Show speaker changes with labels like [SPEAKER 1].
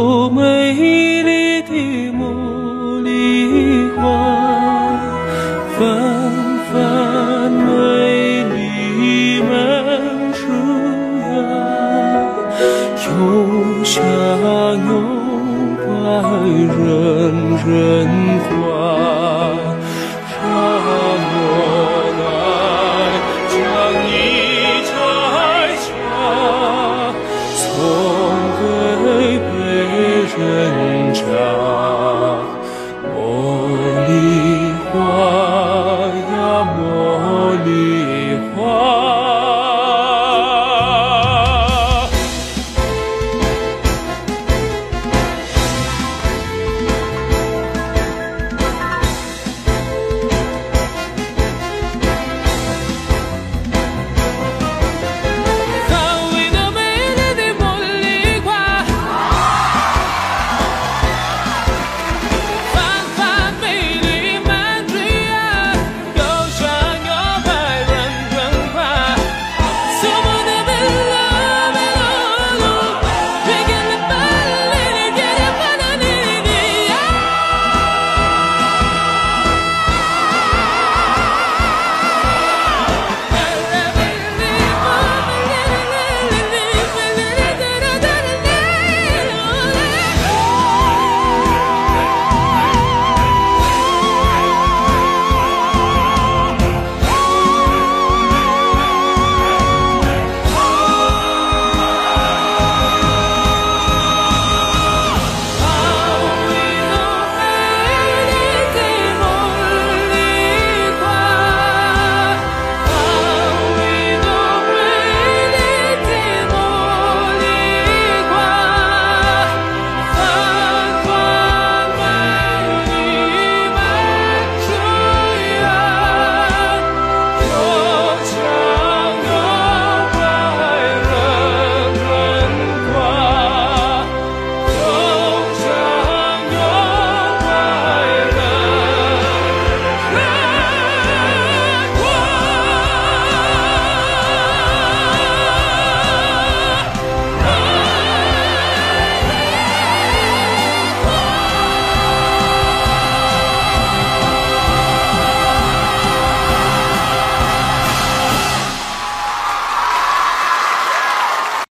[SPEAKER 1] 有美丽的茉莉花，芬芳美丽满树芽，又香又白人。